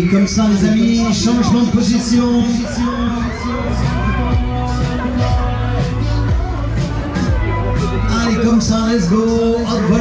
Allez, comme ça les amis, changement de position. Allez, comme ça, let's go, hot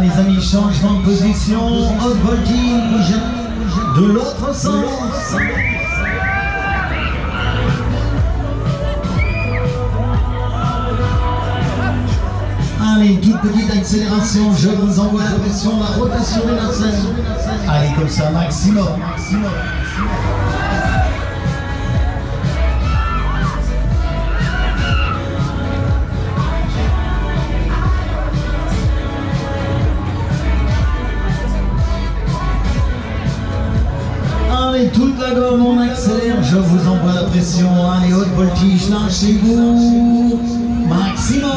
les amis, changement de position, hot voltage, de l'autre sens. Allez, toute petite accélération, je vous envoie la pression, la rotation de la scène. Allez, comme ça, maximum. Envoie la pression. Allez, haute voltige, lâchez-vous. Maximum.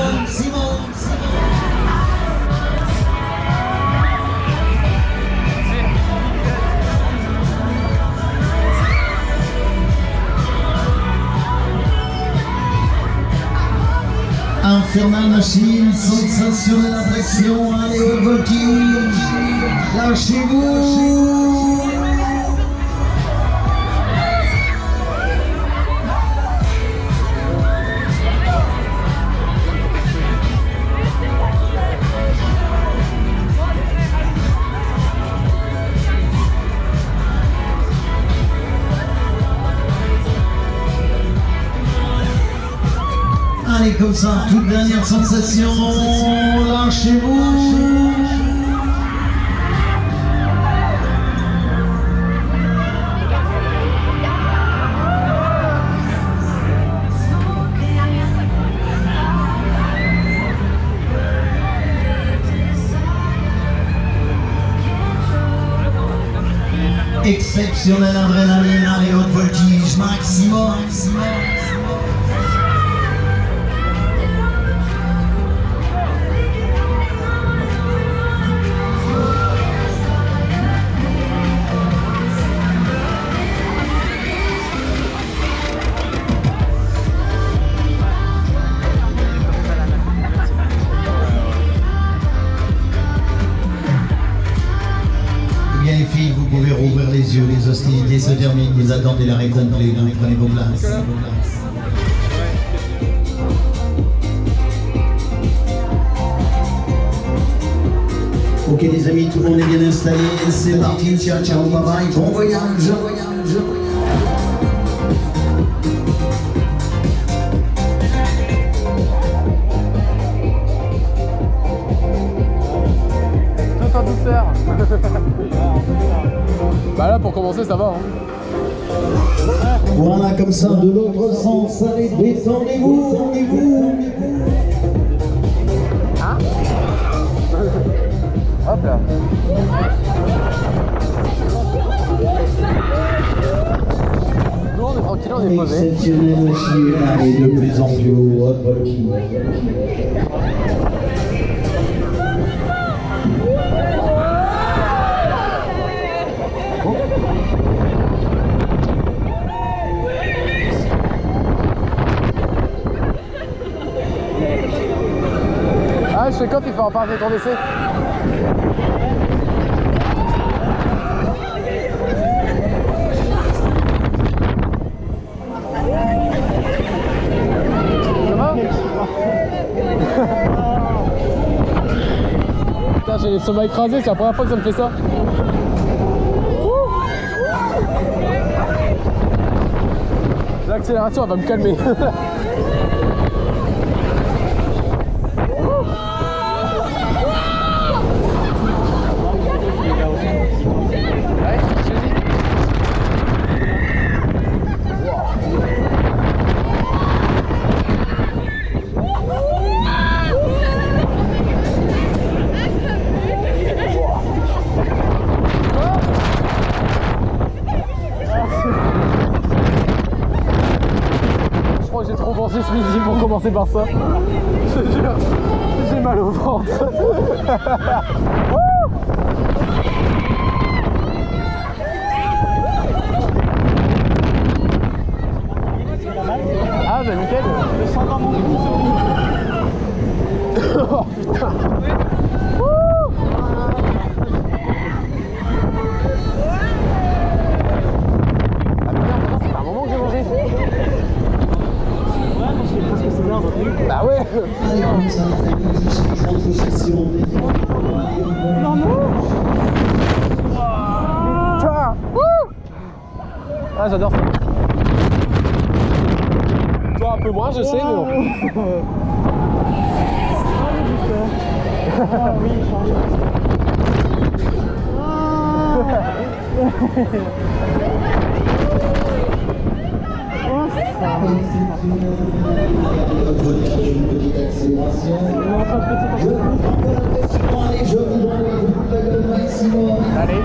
Infernal machine, sensation de la pression, allez, haute voltige. Lâchez-vous. Comme ça, toute dernière sensation, lâchez-vous. Exceptionnel adrénaline, allez, haute voltige, maximum, maximum. Ok les amis, tout le monde est bien installé, c'est parti, ciao ciao, bye bye, bon voyage, voyage, voyage. Tout en douceur. bah là pour commencer ça va. Hein. Voilà comme ça, de l'autre sens, allez, détendez-vous, détendez-vous. On est tranquille, on est posé. Exceptionnel machine, allez, de plus en plus haut, voltige. Ah je fais coff, il faut en parler ton essai. Les sommets écrasés, c'est la première fois que ça me fait ça. L'accélération elle va me calmer. marché ce midi pour commencer par ça. Je te jure, j'ai mal au ventre. ah bah nickel. Je sens dans mon cou, oh putain. Ah putain, c'est pas un moment que j'ai mangé. Ouais, moi je fais presque 16 heures aujourd'hui. Bah ouais. Allez, on s'en entre sessions. Non, non Tiens. Wouh Ah j'adore ça. Toi un peu moins je sais mais bon. Ah oui, change. Oh, ça. Une petite accélération. On est en train de péter Je vous prends pas la pression, allez, je vous donne le coup de gueule maximum. Allez.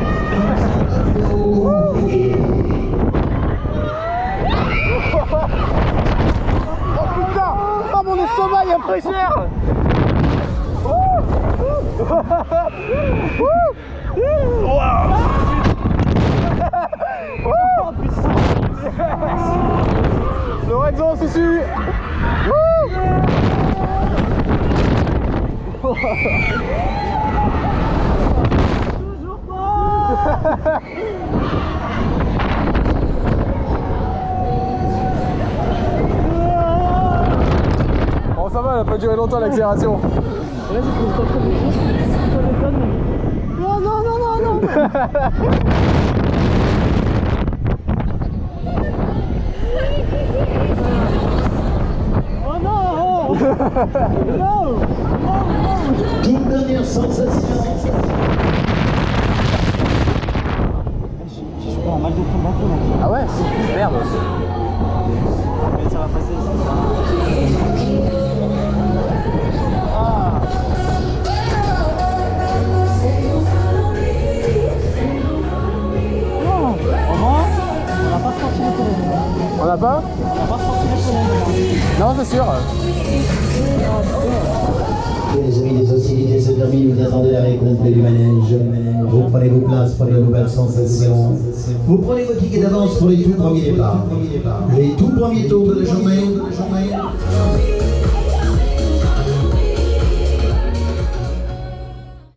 Oh putain Oh mon estomac il a pris cher Lorenzo on se suit. Toujours pas Bon ça va elle a pas duré longtemps l'accélération Non, non, non, non, non Oh non Non Non Toute dernière sensation. J'ai chopé un mal de fond. Ah ouais Merde Mais ça va passer, ça. Les amis, les hostilités se terminent, vous attendez la récolte du manège. Vous prenez vos places pour de nouvelles sensations. Vous prenez vos tickets d'avance pour les tout premiers départs. Les tout premiers tours de la journée.